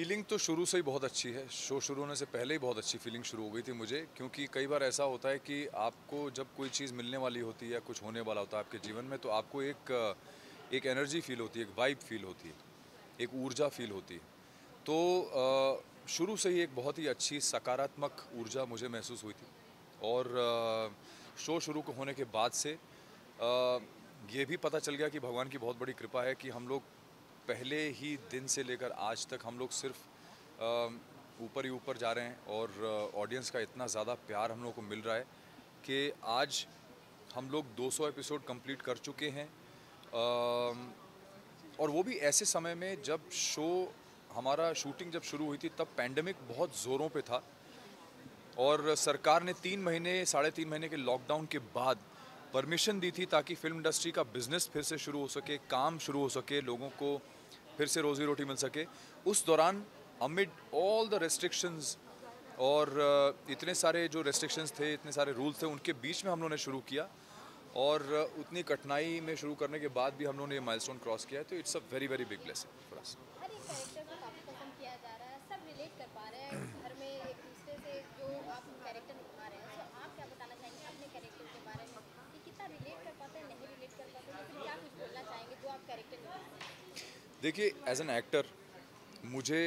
Feeling तो शुरू से ही बहुत अच्छी है। शो शुरू होने से पहले ही बहुत अच्छी फीलिंग शुरू हो गई थी मुझे, क्योंकि कई बार ऐसा होता है कि आपको जब कोई चीज़ मिलने वाली होती है या कुछ होने वाला होता है आपके जीवन में तो आपको एक एक एनर्जी फील होती है, एक वाइब फील होती है, एक ऊर्जा फील होती है। तो शुरू से ही एक बहुत ही अच्छी सकारात्मक ऊर्जा मुझे महसूस हुई थी। और शो शुरू होने के बाद से ये भी पता चल गया कि भगवान की बहुत बड़ी कृपा है कि हम लोग पहले ही दिन से लेकर आज तक हम लोग सिर्फ़ ऊपर ही ऊपर जा रहे हैं और ऑडियंस का इतना ज़्यादा प्यार हम लोग को मिल रहा है कि आज हम लोग 200 एपिसोड कंप्लीट कर चुके हैं। और वो भी ऐसे समय में जब शो हमारा शूटिंग जब शुरू हुई थी तब पैंडमिक बहुत ज़ोरों पे था और सरकार ने तीन महीने, साढ़े तीन महीने के लॉकडाउन के बाद परमिशन दी थी ताकि फ़िल्म इंडस्ट्री का बिज़नेस फिर से शुरू हो सके, काम शुरू हो सके, लोगों को फिर से रोज़ी रोटी मिल सके। उस दौरान अमिड ऑल द रेस्ट्रिक्शंस और इतने सारे जो रेस्ट्रिक्शंस थे, इतने सारे रूल्स थे, उनके बीच में हम लोगों ने शुरू किया और उतनी कठिनाई में शुरू करने के बाद भी हम लोगों ने ये माइलस्टोन क्रॉस किया है। तो it's a very very big blessing for us देखिए एज एन एक्टर मुझे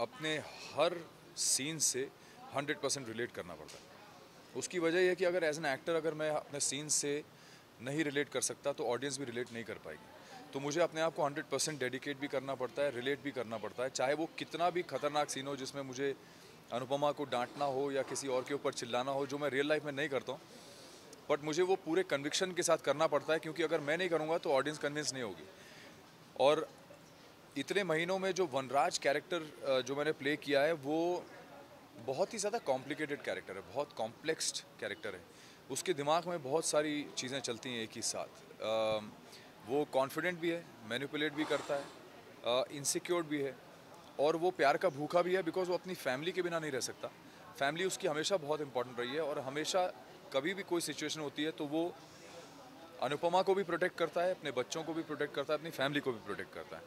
अपने हर सीन से 100 परसेंट रिलेट करना पड़ता है। उसकी वजह यह कि अगर एज एन एक्टर अगर मैं अपने सीन से नहीं रिलेट कर सकता तो ऑडियंस भी रिलेट नहीं कर पाएगी। तो मुझे अपने आप को 100 परसेंट डेडिकेट भी करना पड़ता है रिलेट भी करना पड़ता है, चाहे वो कितना भी खतरनाक सीन हो जिसमें मुझे अनुपमा को डांटना हो या किसी और के ऊपर चिल्लाना हो, जो मैं रियल लाइफ में नहीं करता हूँ बट मुझे वो पूरे कन्विक्शन के साथ करना पड़ता है, क्योंकि अगर मैं नहीं करूँगा तो ऑडियंस कन्विंस नहीं होगी। और इतने महीनों में जो वनराज कैरेक्टर जो मैंने प्ले किया है, वो बहुत ही ज़्यादा कॉम्प्लिकेटेड कैरेक्टर है, बहुत कॉम्प्लेक्स्ड कैरेक्टर है। उसके दिमाग में बहुत सारी चीज़ें चलती हैं एक ही साथ। वो कॉन्फिडेंट भी है मैनिपुलेट भी करता है इनसिक्योर भी है, और वो प्यार का भूखा भी है बिकॉज़ वो अपनी फैमिली के बिना नहीं रह सकता। फैमिली उसकी हमेशा बहुत इंपॉर्टेंट रही है और हमेशा कभी भी कोई सिचुएशन होती है तो वो अनुपमा को भी प्रोटेक्ट करता है, अपने बच्चों को भी प्रोटेक्ट करता है, अपनी फैमिली को भी प्रोटेक्ट करता है।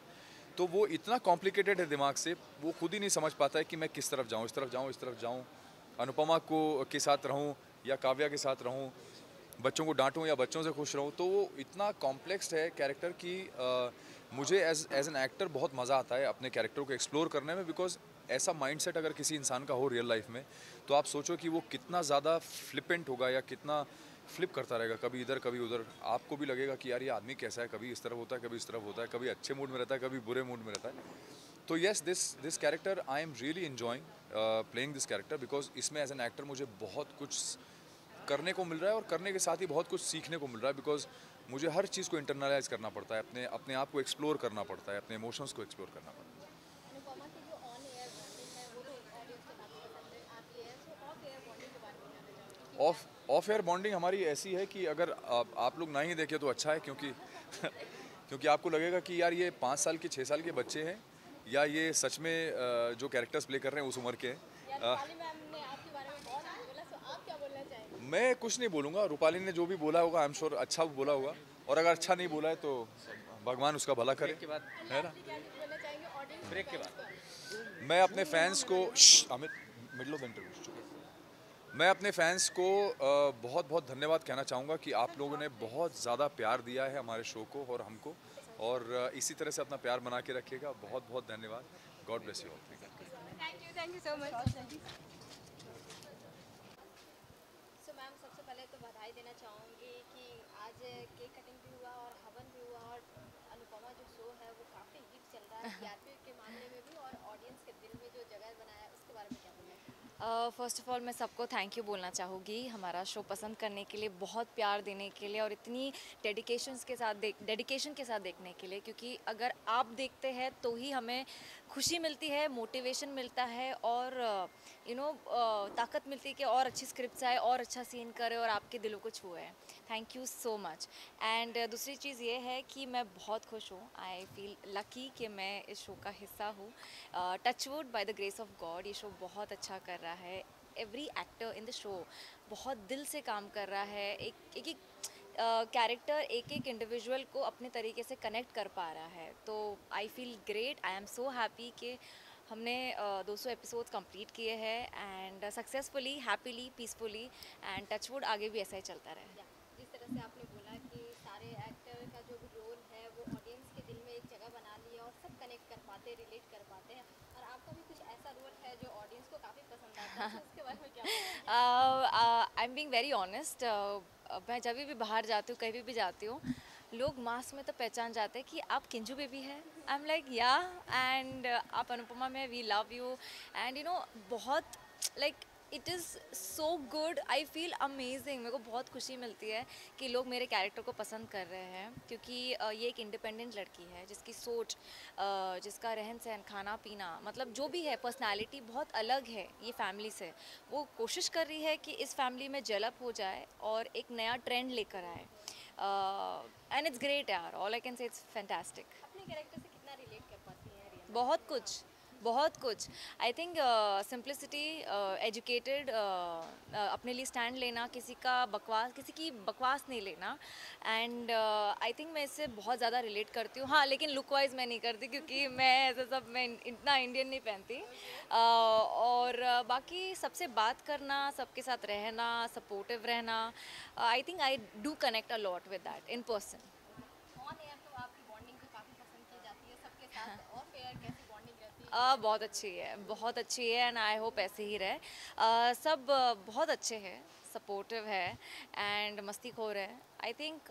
तो वो इतना कॉम्प्लिकेटेड है दिमाग से, वो खुद ही नहीं समझ पाता है कि मैं किस तरफ़ जाऊँ, इस तरफ़ जाऊँ, इस तरफ़ जाऊँ। अनुपमा को, के साथ रहूँ या काव्या के साथ रहूँ, बच्चों को डांटूँ या बच्चों से खुश रहूँ तो वो इतना कॉम्प्लेक्स है कैरेक्टर कि मुझे एज एज एन एक्टर बहुत मज़ा आता है अपने कैरेक्टर को एक्सप्लोर करने में बिकॉज़ ऐसा माइंडसेट अगर किसी इंसान का हो रियल लाइफ में तो आप सोचो कि वो कितना ज़्यादा फ्लिपेंट होगा या कितना फ्लिप करता रहेगा, कभी इधर, कभी उधर। आपको भी लगेगा कि यार, ये आदमी कैसा है? कभी इस तरफ़ होता है, कभी इस तरफ़ होता है, कभी अच्छे मूड में रहता है, कभी बुरे मूड में रहता है। तो yes this this character I am really enjoying playing this character because इसमें एज एन एक्टर मुझे बहुत कुछ करने को मिल रहा है और करने के साथ ही बहुत कुछ सीखने को मिल रहा है बिकॉज़ मुझे हर चीज़ को इंटरनलाइज करना पड़ता है, अपने अपने आप को एक्सप्लोर करना पड़ता है, अपने इमोशंस को एक्सप्लोर करना पड़ता है। ऑफ़ ऑफ़ एयर बॉन्डिंग हमारी ऐसी है कि अगर आप, आप लोग ना ही देखें तो अच्छा है क्योंकि क्योंकि आपको लगेगा कि यार ये पाँच साल के छः साल के बच्चे हैं या ये सच में जो कैरेक्टर्स प्ले कर रहे हैं उस उम्र के हैं। मैं कुछ नहीं बोलूँगा। रूपाली ने जो भी बोला होगा आई एम श्योर अच्छा बोला होगा। और अगर अच्छा नहीं बोला है तो भगवान उसका भला करे। है ना? ब्रेक के बाद। मैं अपने फैंस को अमित मिडल ऑफ़ इंटरव्यू मैं अपने फैंस को बहुत बहुत धन्यवाद कहना चाहूँगा कि आप लोगों ने बहुत ज़्यादा प्यार दिया है हमारे शो को और हमको। और इसी तरह से अपना प्यार बना के रखिएगा। बहुत बहुत धन्यवाद God bless you all thank you thank you so much so ma'am सबसे पहले तो बधाई देना चाहूँगी कि आज केक कटिंग भी हुआ और हवन भी हुआ और अनुपमा जो शो है वो काफ़ी हिट चल रहा है के मामले में भी और ऑडियंस के दिल में जो जगह बनाया उसके बारे में क्या फ़र्स्ट ऑफ़ ऑल मैं सबको थैंक यू बोलना चाहूँगी हमारा शो पसंद करने के लिए, बहुत प्यार देने के लिए और इतनी डेडिकेशन के साथ देख डेडिकेशन के साथ देखने के लिए क्योंकि अगर आप देखते हैं तो ही हमें खुशी मिलती है मोटिवेशन मिलता है और यू नो ताकत मिलती है कि और अच्छी स्क्रिप्ट आए, और अच्छा सीन करे और आपके दिलों को छुए। Thank you so much and दूसरी चीज़ ये है कि मैं बहुत खुश हूँ। आई फील लकी कि मैं इस शो का हिस्सा हूँ। Touchwood by the grace of God ये शो बहुत अच्छा कर रहा है। Every actor in the show बहुत दिल से काम कर रहा है एक एक कैरेक्टर एक एक इंडिविजुअल को अपने तरीके से कनेक्ट कर पा रहा है। तो I feel great I am so happy कि हमने uh, 200 एपिसोड कंप्लीट किए हैं and successfully happily peacefully and touchwood आगे भी ऐसा ही चलता रहे। जिस तरह से आपने बोला कि सारे एक्टर का जो रोल है वो ऑडियंस के दिल में एक जगह बना लिया और सब कनेक्ट कर पाते हैं रिलेट कर पाते हैं और आपका भी कुछ ऐसा रोल है जो ऑडियंस को काफ़ी पसंद आता है उसके बारे में क्या I am being very honest मैं जब भी बाहर जाती हूँ कहीं भी जाती हूँ लोग मास्क में तो पहचान जाते हैं कि आप किंजू बेबी है। I am like ya and आप अनुपमा में we love you and you know बहुत like it is so good I feel amazing मेरे को बहुत खुशी मिलती है कि लोग मेरे कैरेक्टर को पसंद कर रहे हैं क्योंकि ये एक इंडिपेंडेंट लड़की है जिसकी सोच जिसका रहन सहन खाना पीना मतलब जो भी है पर्सनालिटी बहुत अलग है ये फैमिली से। वो कोशिश कर रही है कि इस फैमिली में जलप हो जाए और एक नया ट्रेंड लेकर आए। एंड इट्स ग्रेट यार all I can say it's fantastic अपने कैरेक्टर से कितना रिलेट कर पाती हैं बहुत कुछ। बहुत कुछ। आई थिंक सिंप्लिसिटी एजुकेटेड अपने लिए स्टैंड लेना किसी का बकवास किसी की बकवास नहीं लेना। एंड आई थिंक मैं इससे बहुत ज़्यादा रिलेट करती हूँ। हाँ लेकिन लुक वाइज मैं नहीं करती क्योंकि मैं ऐसा सब मैं इतना इंडियन नहीं पहनती। Uh, और uh, बाकी सबसे बात करना सबके साथ रहना सपोर्टिव रहना I think I do connect a lot with that in person on air तो आपकी बॉन्डिंग को काफ़ी पसंद की जाती है सबके साथ ऑफ़ एयर कैसी बॉन्डिंग रहती है आ, बहुत अच्छी है बहुत अच्छी है एंड आई होप ऐसे ही रहे। आ, सब बहुत अच्छे हैं सपोर्टिव है एंड मस्ती खोर है आई थिंक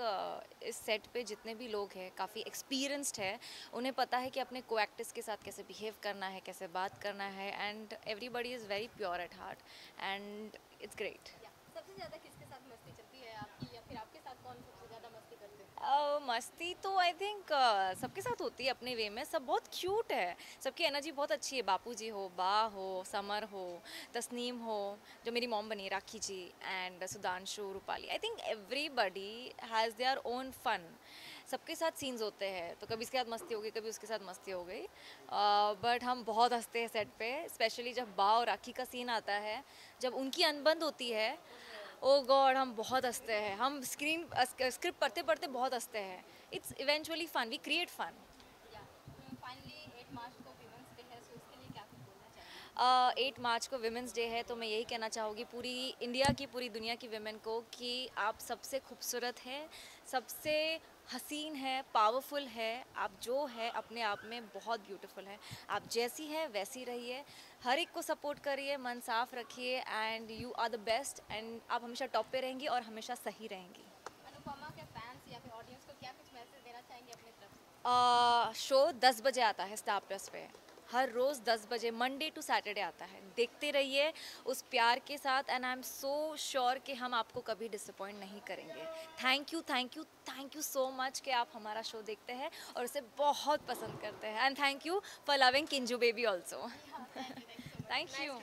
इस सेट पे जितने भी लोग हैं काफ़ी एक्सपीरियंस्ड है उन्हें पता है कि अपने को एक्टर्स के साथ कैसे बिहेव करना है कैसे बात करना है and everybody is very pure at heart and it's great सबसे ज़्यादा किसके साथ मस्ती चलती है आपकी या फिर आपके साथ कौन सबसे ज़्यादा मस्ती करते हैं Uh, मस्ती तो आई थिंक uh, सबके साथ होती है अपने वे में। सब बहुत क्यूट है। सबकी एनर्जी बहुत अच्छी है। बापू जी हो बा हो समर हो तस्नीम हो जो मेरी मॉम बनी Rakhi ji and Sudhanshu Rupali. I think everybody has their own fun सबके साथ सीन्स होते हैं। तो कभी इसके साथ मस्ती हो गई कभी उसके साथ मस्ती हो गई। बट uh, हम बहुत हँसते हैं सेट पे स्पेशली जब बा और राखी का सीन आता है जब उनकी अनबंद होती है ओ गॉड हम बहुत हँसते हैं। हम स्क्रीन स्क्रिप्ट पढ़ते पढ़ते बहुत हँसते हैं। It's eventually fun we create fun है एट मार्च को विमेंस डे है तो मैं यही कहना चाहूँगी पूरी इंडिया की पूरी दुनिया की वेमेन को कि आप सबसे खूबसूरत हैं सबसे हसीन है पावरफुल है आप जो है अपने आप में बहुत ब्यूटीफुल है। आप जैसी है वैसी रहिए हर एक को सपोर्ट करिए मन साफ़ रखिए and you are the best and आप हमेशा टॉप पे रहेंगी और हमेशा सही रहेंगी। अनुपमा के फैंस या फिर ऑडियंस को क्या कुछ मैसेज देना चाहेंगे अपनी तरफ़ से? शो दस बजे आता है स्टार प्लस पे। हर रोज़ दस बजे मंडे टू सैटरडे आता है। देखते रहिए उस प्यार के साथ and I am so sure कि हम आपको कभी डिसअपॉइंट नहीं करेंगे। Thank you thank you thank you so much कि आप हमारा शो देखते हैं और उसे बहुत पसंद करते हैं। And thank you for loving Kinju baby also thank you